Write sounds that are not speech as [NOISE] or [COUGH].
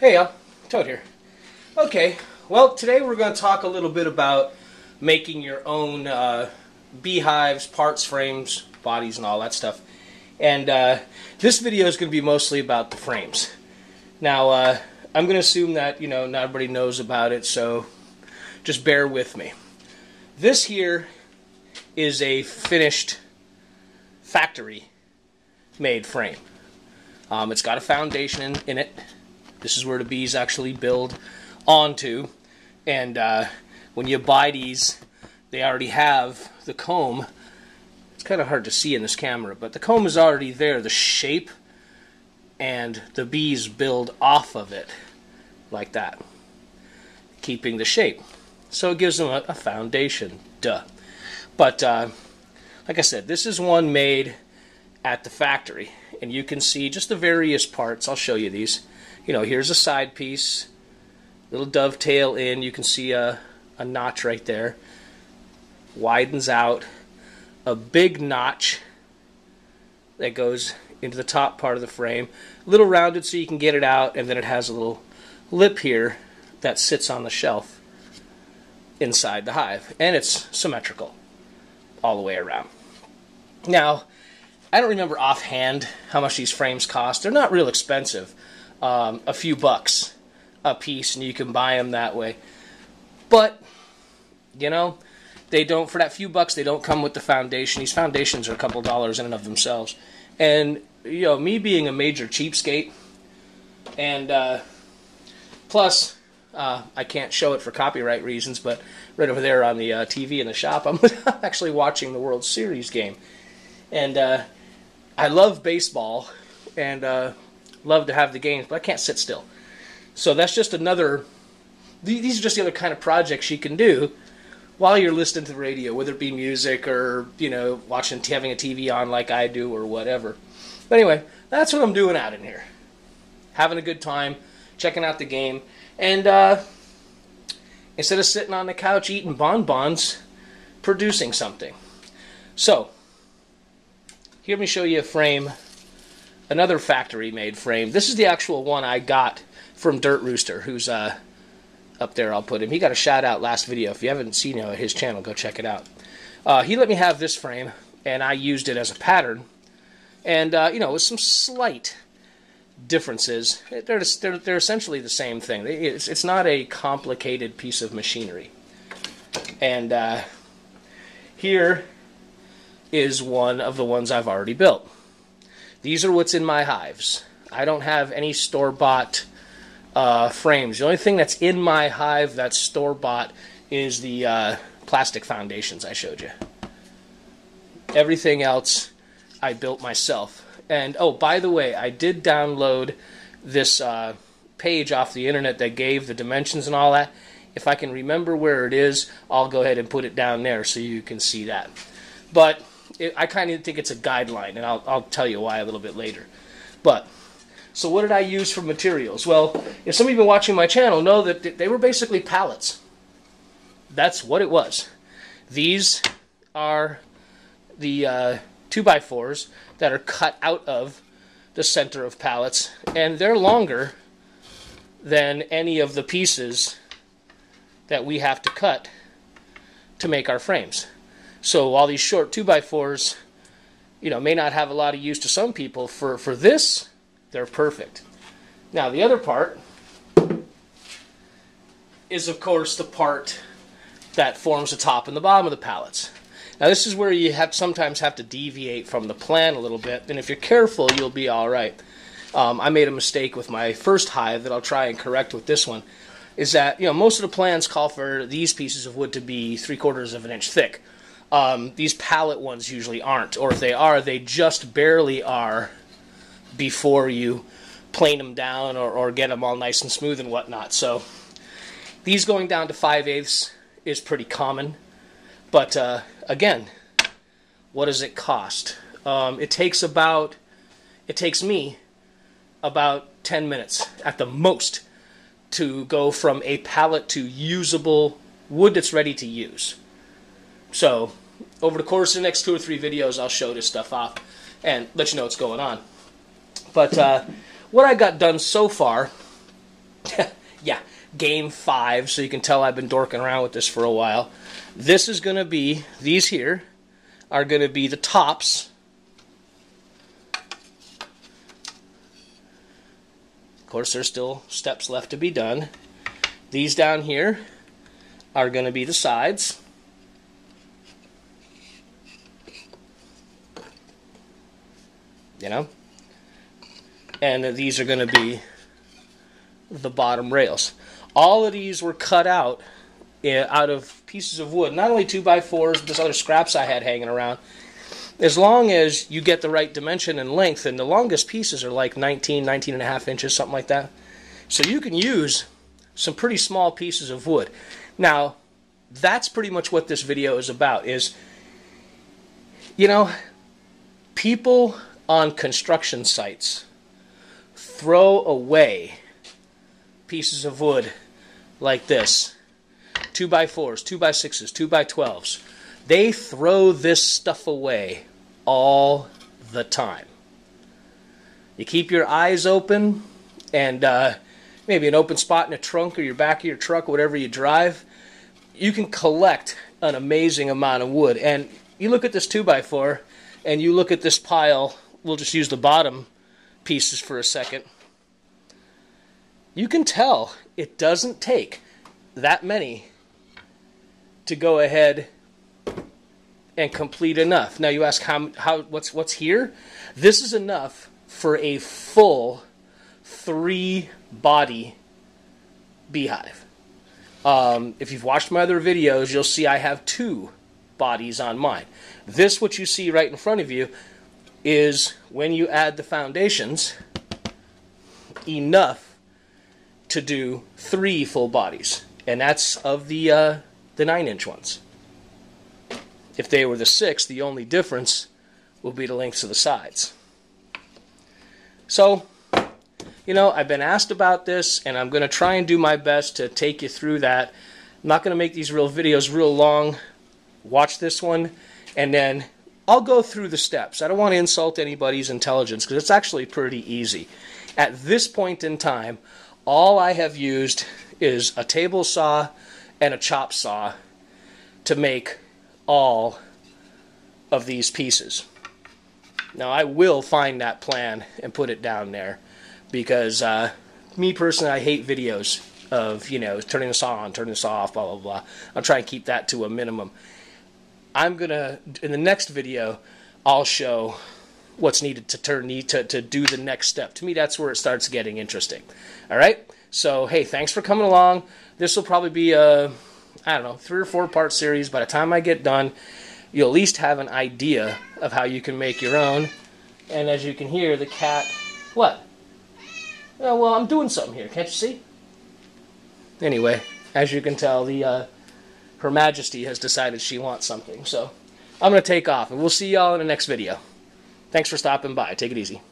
Hey y'all, Toad here. Okay, well today we're going to talk a little bit about making your own uh, beehives, parts, frames, bodies, and all that stuff. And uh, this video is going to be mostly about the frames. Now, uh, I'm going to assume that, you know, not everybody knows about it, so just bear with me. This here is a finished factory made frame. Um, it's got a foundation in, in, it. This is where the bees actually build onto. And uh, when you buy these, they already have the comb. It's kind of hard to see in this camera, but the comb is already there. The shape and the bees build off of it like that, keeping the shape. So it gives them a, a foundation. Duh. But uh, like I said, this is one made at the factory, and you can see just the various parts. I'll show you these. You know, here's a side piece, little dovetail in. You can see a, a notch right there. Widens out. A big notch that goes into the top part of the frame. A little rounded so you can get it out, and then it has a little lip here that sits on the shelf inside the hive. And it's symmetrical all the way around. Now, I don't remember offhand how much these frames cost. They're not real expensive. Um, a few bucks a piece, and you can buy them that way. But, you know, they don't, for that few bucks, they don't come with the foundation. These foundations are a couple dollars in and of themselves. And, you know, me being a major cheapskate, and uh, plus, uh, I can't show it for copyright reasons, but right over there on the uh, TV in the shop, [LAUGHS] I'm actually watching the World Series game. And uh, I love baseball and uh, love to have the games, but I can't sit still. So that's just another, these are just the other kind of projects you can do while you're listening to the radio, whether it be music or, you know, watching, having a TV on like I do or whatever. But anyway, that's what I'm doing out in here. Having a good time, checking out the game, and uh, instead of sitting on the couch eating bonbons, producing something. So, here, let me show you a frame, another factory made frame. This is the actual one I got from Dirt Rooster, who's uh, up there. I'll put him. He got a shout out last video. If you haven't seen uh, his channel, go check it out. Uh, he let me have this frame, and I used it as a pattern. And, uh, you know, with some slight differences. They're, they're, they're essentially the same thing. It's, it's not a complicated piece of machinery. And uh, here is one of the ones I've already built. These are what's in my hives. I don't have any store-bought uh, frames. The only thing that's in my hive that's store-bought is the uh, plastic foundations I showed you. Everything else I built myself. And oh, by the way, I did download this uh, page off the internet that gave the dimensions and all that. If I can remember where it is, I'll go ahead and put it down there so you can see that. But it, I kind of think it's a guideline, and I'll, I'll tell you why a little bit later. But so what did I use for materials? Well, if some of you have been watching my channel know that they were basically pallets. That's what it was. These are the uh, 2x4s that are cut out of the center of pallets, and they're longer than any of the pieces that we have to cut to make our frames. So while these short 2x4s, you know, may not have a lot of use to some people, for, for this, they're perfect. Now the other part is of course the part that forms the top and the bottom of the pallets. Now this is where you have sometimes have to deviate from the plan a little bit, and if you're careful, you'll be all right. Um, I made a mistake with my first hive that I'll try and correct with this one. Is that you know most of the plans call for these pieces of wood to be three quarters of an inch thick. Um, these pallet ones usually aren't, or if they are, they just barely are before you plane them down or, or get them all nice and smooth and whatnot. So these going down to 5 eighths is pretty common. But uh, again, what does it cost? Um, it takes about, it takes me about 10 minutes at the most to go from a pallet to usable wood that's ready to use. So, over the course of the next two or three videos, I'll show this stuff off and let you know what's going on. But uh, what I got done so far [LAUGHS] yeah, game five, so you can tell I've been dorking around with this for a while. This is going to be, these here are going to be the tops. Of course, there's still steps left to be done. These down here are going to be the sides. You know? And these are going to be the bottom rails. All of these were cut out eh, out of pieces of wood, not only 2 by 4s but just other scraps I had hanging around. As long as you get the right dimension and length, and the longest pieces are like 19, 19 and a half inches, something like that. So you can use some pretty small pieces of wood. Now, that's pretty much what this video is about, is, you know, people on construction sites throw away pieces of wood like this. 2 by 4s 2 by 6s 2 by 12s They throw this stuff away all the time. You keep your eyes open and uh, maybe an open spot in a trunk or your back of your truck, whatever you drive, you can collect an amazing amount of wood. And you look at this 2 by 4 and you look at this pile, we'll just use the bottom pieces for a second. You can tell it doesn't take that many to go ahead and complete enough. Now you ask how how what's what's here? This is enough for a full three body beehive. Um, if you've watched my other videos, you'll see I have two bodies on mine. This, what you see right in front of you, is when you add the foundations, enough to do three full bodies, and that's of the uh, the nine inch ones. If they were the six, the only difference will be the lengths of the sides. So, you know, I've been asked about this, and I'm going to try and do my best to take you through that. I'm not going to make these real videos real long. Watch this one, and then I'll go through the steps. I don't want to insult anybody's intelligence because it's actually pretty easy. At this point in time, all I have used is a table saw and a chop saw to make all of these pieces. Now I will find that plan and put it down there because uh, me personally I hate videos of you know turning the saw on, turning the saw off, blah blah blah. I'll try and keep that to a minimum. I'm gonna in the next video I'll show what's needed to turn to, to do the next step. To me that's where it starts getting interesting. Alright? So hey, thanks for coming along. This will probably be a I don't know, three or four part series. By the time I get done, you'll at least have an idea of how you can make your own. And as you can hear, the cat, what? Oh, well, I'm doing something here. Can't you see? Anyway, as you can tell, the uh, Her Majesty has decided she wants something. So I'm going to take off, and we'll see y'all in the next video. Thanks for stopping by. Take it easy.